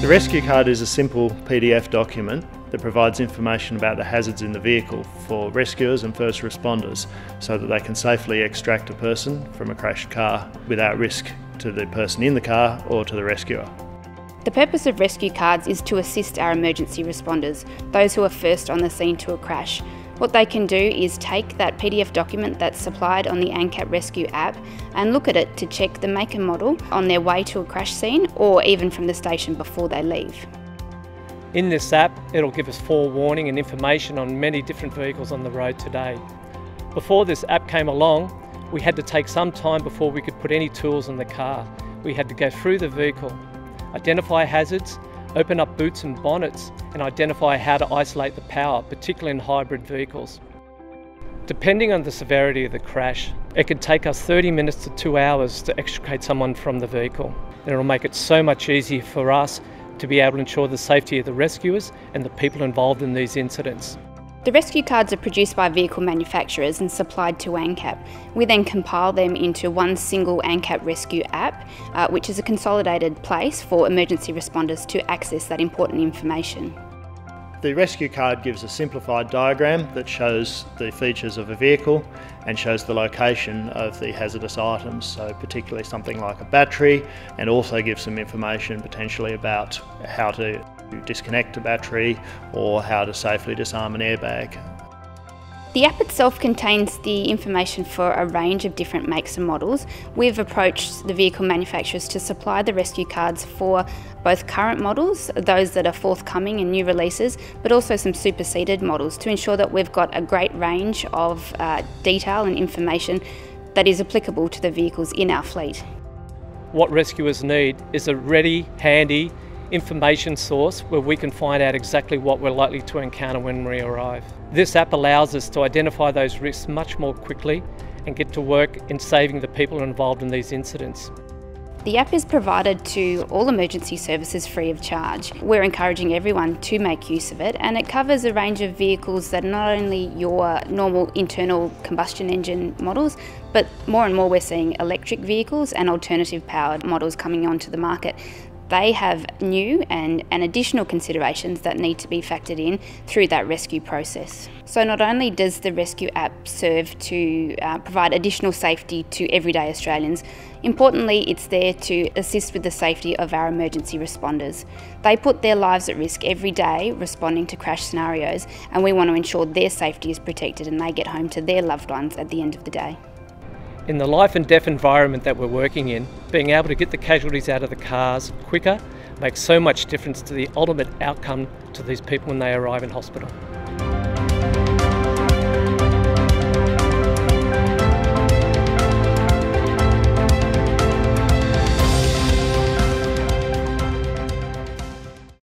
The rescue card is a simple PDF document that provides information about the hazards in the vehicle for rescuers and first responders so that they can safely extract a person from a crashed car without risk to the person in the car or to the rescuer. The purpose of rescue cards is to assist our emergency responders, those who are first on the scene to a crash. What they can do is take that PDF document that's supplied on the ANCAP Rescue app and look at it to check the make and model on their way to a crash scene or even from the station before they leave. In this app, it'll give us forewarning and information on many different vehicles on the road today. Before this app came along, we had to take some time before we could put any tools in the car. We had to go through the vehicle, identify hazards, open up boots and bonnets, and identify how to isolate the power, particularly in hybrid vehicles. Depending on the severity of the crash, it could take us 30 minutes to two hours to extricate someone from the vehicle. And it'll make it so much easier for us to be able to ensure the safety of the rescuers and the people involved in these incidents. The rescue cards are produced by vehicle manufacturers and supplied to ANCAP. We then compile them into one single ANCAP rescue app, uh, which is a consolidated place for emergency responders to access that important information. The rescue card gives a simplified diagram that shows the features of a vehicle and shows the location of the hazardous items, so particularly something like a battery, and also gives some information potentially about how to disconnect a battery or how to safely disarm an airbag. The app itself contains the information for a range of different makes and models. We've approached the vehicle manufacturers to supply the rescue cards for both current models, those that are forthcoming and new releases, but also some superseded models to ensure that we've got a great range of uh, detail and information that is applicable to the vehicles in our fleet. What rescuers need is a ready, handy information source where we can find out exactly what we're likely to encounter when we arrive. This app allows us to identify those risks much more quickly and get to work in saving the people involved in these incidents. The app is provided to all emergency services free of charge. We're encouraging everyone to make use of it and it covers a range of vehicles that are not only your normal internal combustion engine models, but more and more we're seeing electric vehicles and alternative powered models coming onto the market they have new and, and additional considerations that need to be factored in through that rescue process. So, not only does the rescue app serve to uh, provide additional safety to everyday Australians, importantly, it's there to assist with the safety of our emergency responders. They put their lives at risk every day responding to crash scenarios, and we want to ensure their safety is protected and they get home to their loved ones at the end of the day. In the life and death environment that we're working in, being able to get the casualties out of the cars quicker makes so much difference to the ultimate outcome to these people when they arrive in hospital.